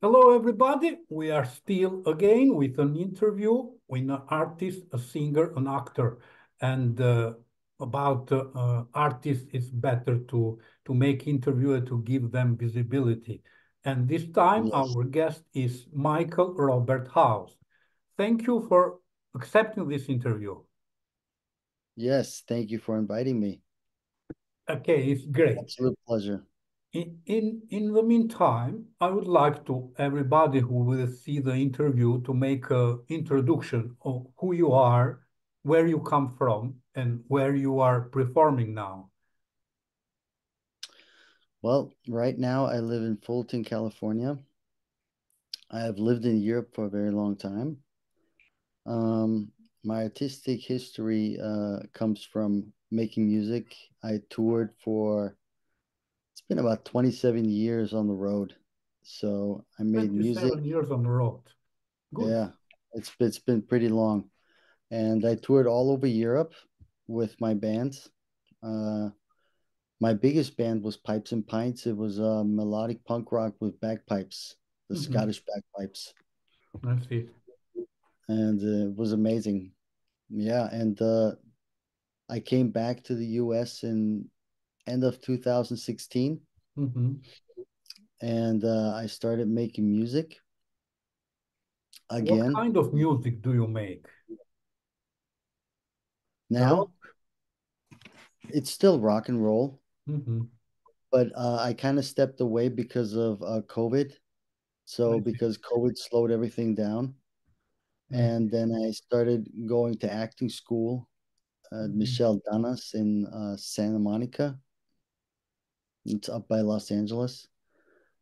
Hello, everybody. We are still again with an interview with an artist, a singer, an actor. And uh, about uh, artists, it's better to, to make interview to give them visibility. And this time, yes. our guest is Michael Robert House. Thank you for accepting this interview. Yes, thank you for inviting me. Okay, it's great. Absolute pleasure. In, in, in the meantime, I would like to everybody who will see the interview to make an introduction of who you are, where you come from, and where you are performing now. Well, right now I live in Fulton, California. I have lived in Europe for a very long time. Um, my artistic history uh, comes from making music. I toured for been about 27 years on the road. So I made music. years on the road. Good. Yeah, it's it's been pretty long, and I toured all over Europe with my bands. Uh, my biggest band was Pipes and Pints. It was a melodic punk rock with bagpipes, the mm-hmm. Scottish bagpipes. I see. And uh, it was amazing. Yeah, and uh, I came back to the U.S. in end of 2016. Mm-hmm. And uh, I started making music again. What kind of music do you make? Now, rock? it's still rock and roll. Mm-hmm. But uh, I kind of stepped away because of uh, COVID. So, because COVID slowed everything down. Mm-hmm. And then I started going to acting school at mm-hmm. Michel Danas in uh, Santa Monica. It's up by Los Angeles.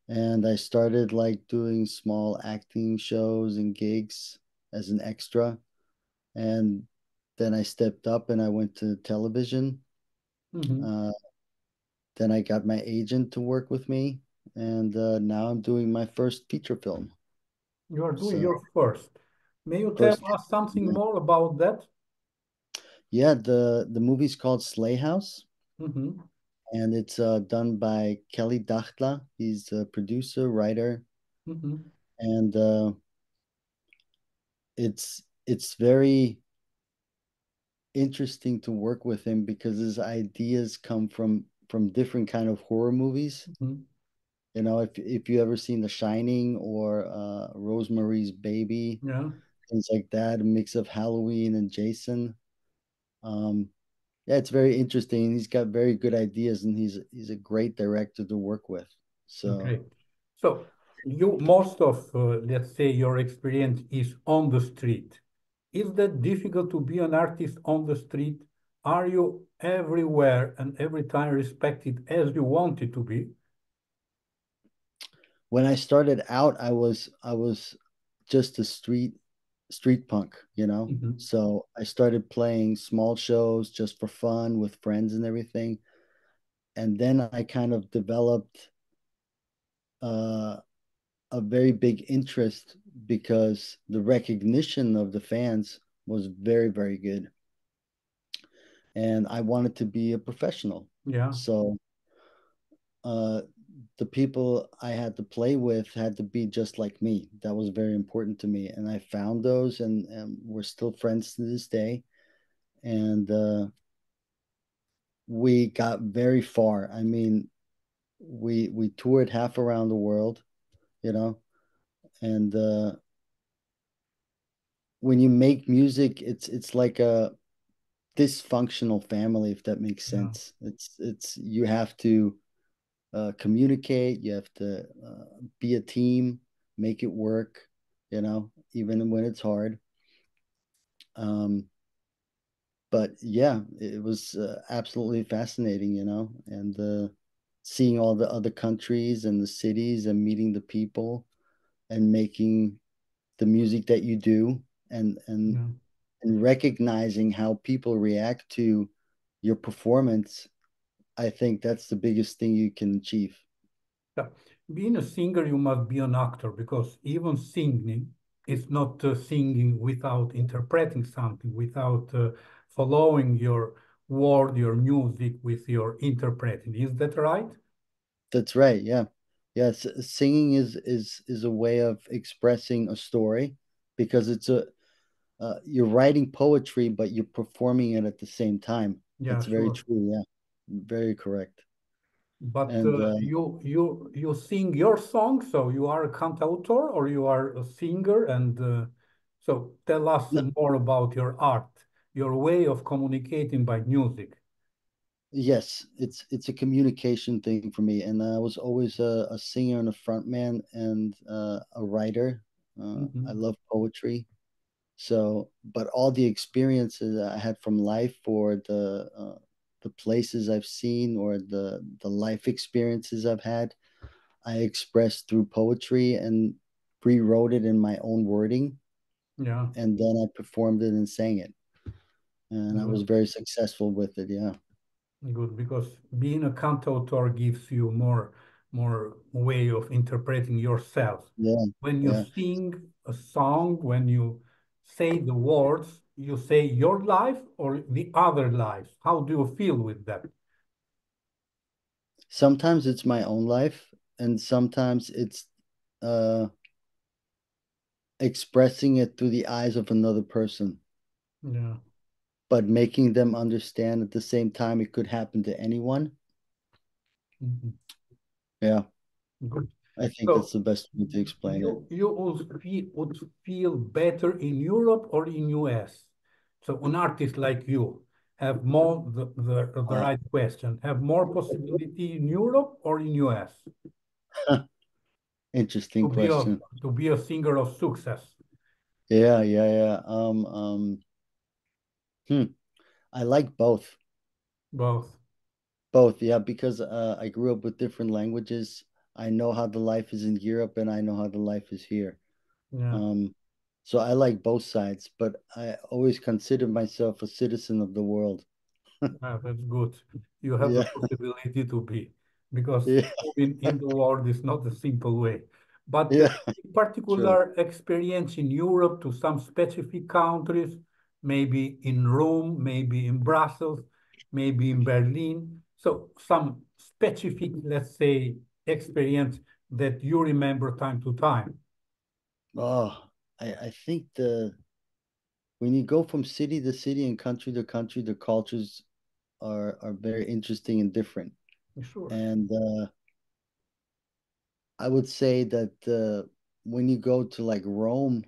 And I started like doing small acting shows and gigs as an extra. And then I stepped up and I went to television. Mm-hmm. Uh, then I got my agent to work with me. And uh, now I'm doing my first feature film. You are doing so, your first. May you tell us something yeah. more about that? Yeah, the the movie's called Sley House. Mm-hmm and it's uh, done by Kelly Dachtla. He's a producer, writer, mm-hmm. and uh, it's it's very interesting to work with him because his ideas come from from different kind of horror movies. Mm-hmm. You know, if if you ever seen The Shining or uh, Rosemary's Baby, yeah, things like that, a mix of Halloween and Jason. Um, yeah, it's very interesting. He's got very good ideas, and he's he's a great director to work with. So, okay. so you most of uh, let's say your experience is on the street. Is that difficult to be an artist on the street? Are you everywhere and every time respected as you wanted to be? When I started out, I was I was just a street street punk, you know? Mm-hmm. So I started playing small shows just for fun with friends and everything. And then I kind of developed uh, a very big interest because the recognition of the fans was very, very good. And I wanted to be a professional. Yeah. So uh, the people I had to play with had to be just like me. That was very important to me, and I found those, and, and we're still friends to this day. And uh, we got very far. I mean, we we toured half around the world, you know, and uh, when you make music, it's it's like a dysfunctional family, if that makes sense. Yeah. It's it's you have to uh, communicate. You have to uh, be a team, make it work. You know, even when it's hard. Um, but yeah, it was uh, absolutely fascinating. You know, and uh, seeing all the other countries and the cities and meeting the people and making the music that you do and and yeah. and recognizing how people react to your performance I think that's the biggest thing you can achieve. Yeah. Being a singer, you must be an actor because even singing is not uh, singing without interpreting something, without uh, following your word, your music with your interpreting. Is that right? That's right. Yeah. Yes, singing is is is a way of expressing a story because it's a uh, you're writing poetry, but you're performing it at the same time. Yeah, That's sure. very true. Yeah, very correct. But and, uh, uh, you you you sing your song, so you are a cantautor or you are a singer, and uh, so tell us no. more about your art, your way of communicating by music. Yes, it's it's a communication thing for me, and I was always a, a singer and a frontman and uh, a writer. Uh, mm-hmm. I love poetry, so but all the experiences I had from life or the uh, the places I've seen or the the life experiences I've had, I expressed through poetry and rewrote it in my own wording. Yeah. And then I performed it and sang it. And I was mm-hmm. very successful with it, yeah. Good, because being a cantautor gives you more more way of interpreting yourself. Yeah. When you yeah. sing a song, when you say the words, you say your life or the other life? How do you feel with that? Sometimes it's my own life, and sometimes it's uh, expressing it through the eyes of another person. Yeah. But making them understand at the same time it could happen to anyone. Mm-hmm. Yeah. Good. I think so that's the best way to explain you, it. You would feel, would feel better in Europe or in US? So an artist like you have more the, the, the uh, right question have more possibility in Europe or in US? Interesting to question. Be a, to be a singer of success. Yeah, yeah, yeah. Um, um, hmm. I like both. Both. Both, yeah, because uh, I grew up with different languages. I know how the life is in Europe and I know how the life is here. Yeah. Um, so I like both sides, but I always consider myself a citizen of the world. ah, that's good. You have yeah. the possibility to be, because yeah. in, in the world is not a simple way. But yeah. particular experience in Europe to some specific countries, maybe in Rome, maybe in Brussels, maybe in Berlin. So some specific, let's say, experience that you remember time to time? Oh, I, I think the when you go from city to city and country to country, the cultures are are very interesting and different. Sure. And uh, I would say that uh, when you go to like Rome,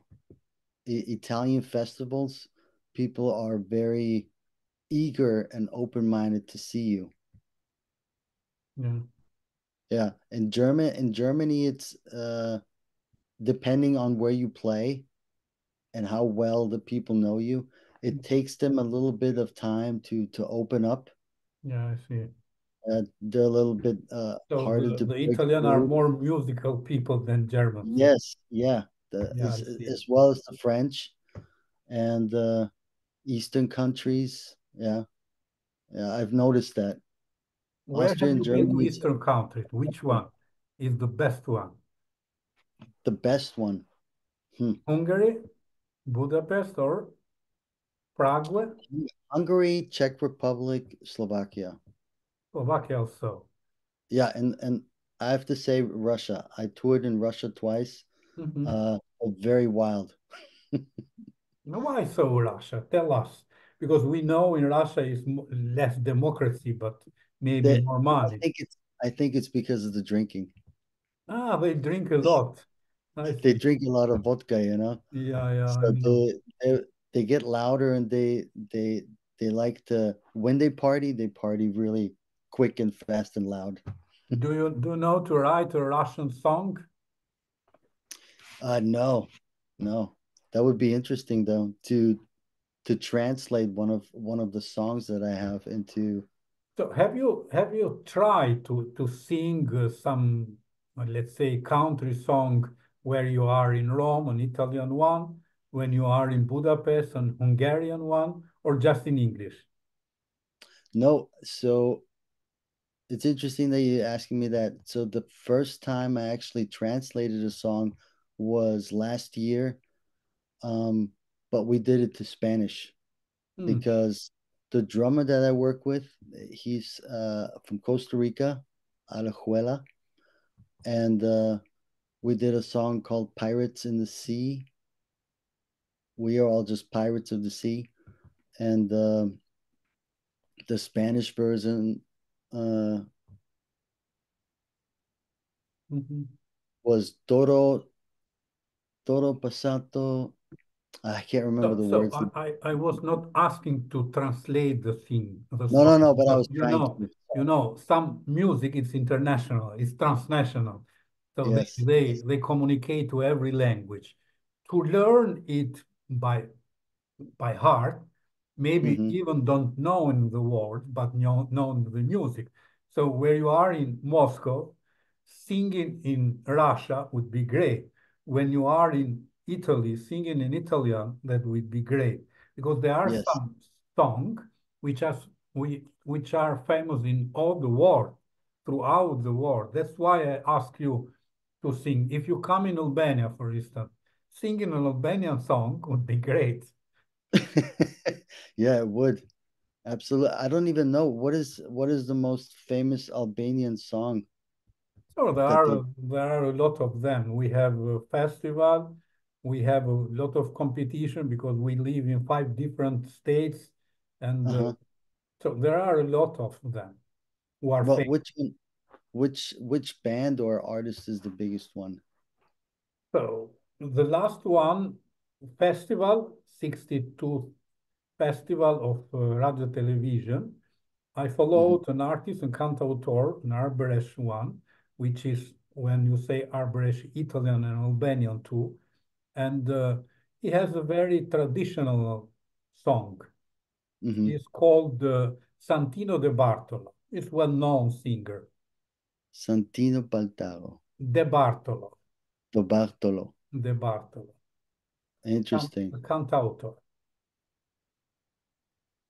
Italian festivals, people are very eager and open minded to see you. Yeah. Yeah, in German in Germany, it's uh, depending on where you play and how well the people know you. It mm. takes them a little bit of time to to open up. Yeah, I see. Uh, they're a little bit uh, so harder the, to. The Italian through. are more musical people than German. Yes, yeah, the, yeah as, as, well as the French and uh, Eastern countries. Yeah, yeah, I've noticed that. Where Austria have you been to Eastern countries? Which one is the best one? The best one. Hmm. Hungary, Budapest, or Prague? Hungary, Czech Republic, Slovakia. Slovakia also. Yeah, and and I have to say Russia. I toured in Russia twice. Mm -hmm. Uh, very wild. Why so Russia? Tell us, because we know in Russia is less democracy, but maybe they, more money. I think it's I think it's because of the drinking. Ah, they drink a lot. they drink a lot of vodka, you know. Yeah, yeah. So they, they they get louder and they they they like to when they party, they party really quick and fast and loud. do you do you know to write a Russian song? Uh no. No. That would be interesting though to to translate one of one of the songs that I have into so have you have you tried to to sing uh, some uh, let's say country song where you are in Rome, an Italian one, when you are in Budapest, an Hungarian one, or just in English? No, so it's interesting that you're asking me that. So the first time I actually translated a song was last year, um, but we did it to Spanish hmm. because the drummer that I work with, he's uh, from Costa Rica, Alajuela, and uh, we did a song called Pirates in the Sea. We are all just pirates of the sea, and uh, the Spanish version uh, mm-hmm. was Toro Toro Passato. I can't remember so, the so words. I, I was not asking to translate the thing. The no, song, no, no, but I was you trying know, to. You know, some music is international, it's transnational. So yes. they, they, they communicate to every language. To learn it by by heart, maybe mm -hmm. even don't know in the words, but know, know the music. So where you are in Moscow, singing in Russia would be great. When you are in Italy, singing in Italian, that would be great. Because there are yes. some songs which are, which are famous in all the world, throughout the world. That's why I ask you to sing. If you come in Albania, for instance, singing an Albanian song would be great. yeah, it would. Absolutely. I don't even know what is what is the most famous Albanian song. So there are they... there are a lot of them. We have a festival, we have a lot of competition because we live in five different states, and uh -huh. uh, so there are a lot of them who are. But which which which band or artist is the biggest one? So the last one, festival 62 Festival of uh, Radio Television, I followed mm -hmm. an artist and cantautor, an Arbëresh one, which is when you say Arbëresh Italian and Albanian too. And uh, he has a very traditional song. Mm -hmm. It's called uh, Santino De Bartolo. It's well-known singer. Santino Baltaro. De Bartolo. De Bartolo. De Bartolo. Interesting. cantautor.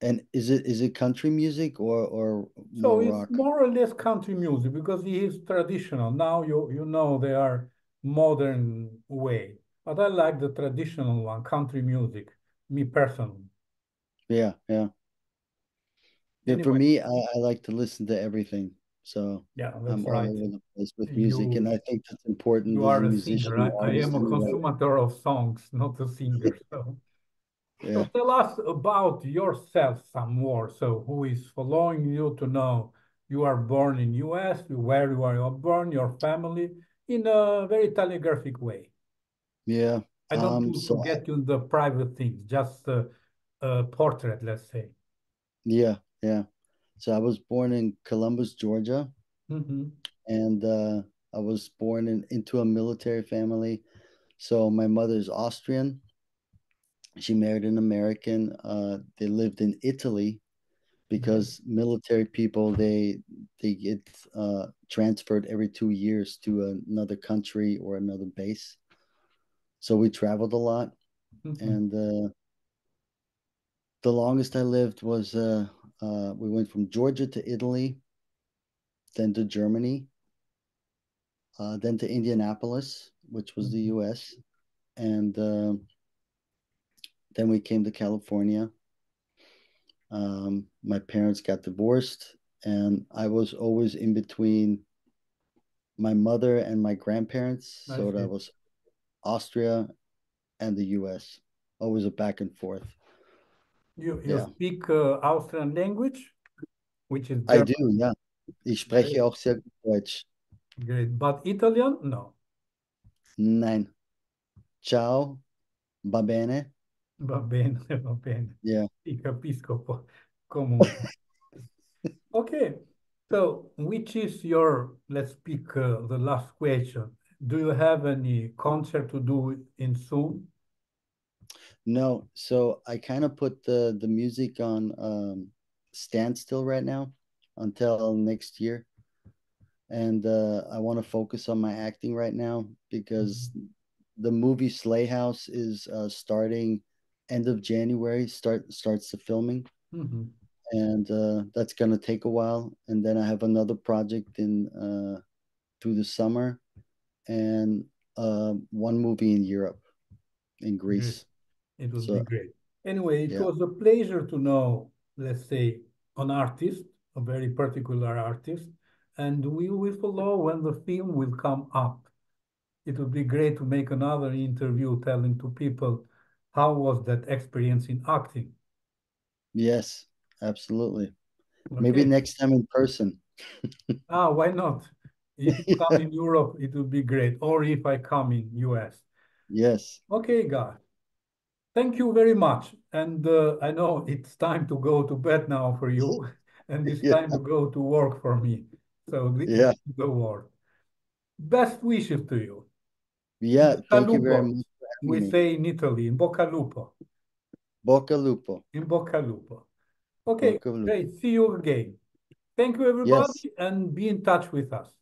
And is it is it country music or or so it's rock? more or less country music because it is traditional. Now you you know they are modern way, but I like the traditional one, country music. Me personally. Yeah, yeah. Yeah, anyway. for me, I, I like to listen to everything. So yeah, I'm right. all over the place with music, you, and I think that's important. You are a, a singer. I, I, am a consumer of songs, not a singer. So. yeah. so tell us about yourself some more. So who is following you to know you are born in U.S., where you are born, your family, in a very telegraphic way. Yeah. I don't um, to get into the private things, just a, a portrait, let's say. Yeah, yeah. So I was born in Columbus, Georgia, mm-hmm. and uh, I was born in, into a military family. So my mother's Austrian. She married an American. Uh, they lived in Italy because mm-hmm. military people they they get uh, transferred every two years to another country or another base. So we traveled a lot, mm-hmm. and uh, the longest I lived was uh, uh, we went from Georgia to Italy, then to Germany, uh, then to Indianapolis, which was the mm-hmm. U.S., and uh, then we came to California. Um, my parents got divorced, and I was always in between my mother and my grandparents. So that was Austria and the U.S. Always a back and forth. You, you yeah. speak uh, Austrian language, which is German. I do, yeah. Ich spreche Great. auch sehr gut Deutsch. Great. But Italian? No. Nein. Ciao. Va bene. Va bene, va bene. Yeah. Ti capisco comunque. okay. So, which is your, let's speak uh, the last question. Do you have any concert to do in soon? No, so I kind of put the the music on um, standstill right now until next year, and uh, I want to focus on my acting right now because mm-hmm. the movie Sley House is uh, starting end of January. Start starts the filming, mm-hmm. and uh, that's gonna take a while. And then I have another project in uh, through the summer, and uh, one movie in Europe, in Greece. It would so, be great. Anyway, it yeah. was a pleasure to know, let's say, an artist, a very particular artist, and we will follow when the film will come up. It would be great to make another interview telling to people how was that experience in acting. Yes, absolutely. Okay. Maybe next time in person. ah, why not? If you come in Europe, it would be great. Or if I come in US. Yes. Okay, guys. Thank you very much. And uh, I know it's time to go to bed now for you, and it's yeah. time to go to work for me. So this yeah. is the word. Best wishes to you. Yeah, thank you very much. We me. say in Italy, in bocca lupo. Bocca lupo. In bocca lupo. Okay, bocca lupo. great. See you again. Thank you, everybody, yes. and be in touch with us.